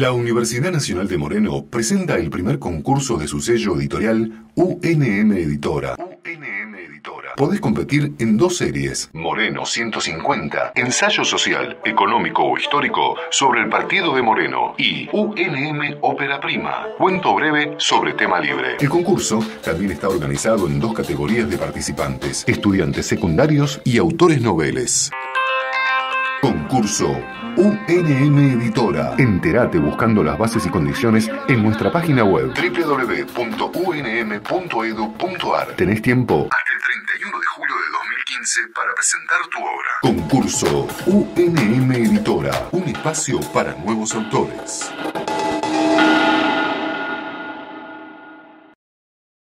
La Universidad Nacional de Moreno presenta el primer concurso de su sello editorial UNM Editora. UNM Editora. Podés competir en dos series. Moreno 150, ensayo social, económico o histórico sobre el partido de Moreno. Y UNM Ópera Prima, cuento breve sobre tema libre. El concurso también está organizado en dos categorías de participantes, estudiantes secundarios y autores noveles. Concurso UNM Editora. Entérate buscando las bases y condiciones en nuestra página web www.unm.edu.ar. Tenés tiempo hasta el 31 de julio de 2015 para presentar tu obra. Concurso UNM Editora. Un espacio para nuevos autores.